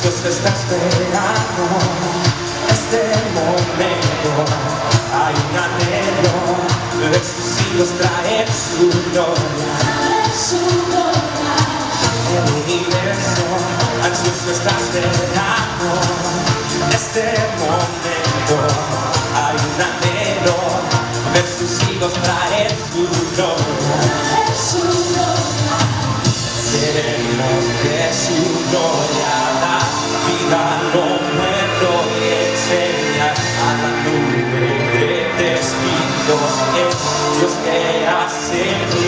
Cristo está esperando este momento. Hay un anhelo de sus hijos traer su gloria. El universo a Cristo está esperando este momento. Hay un anhelo de sus hijos traer su gloria. será sempre.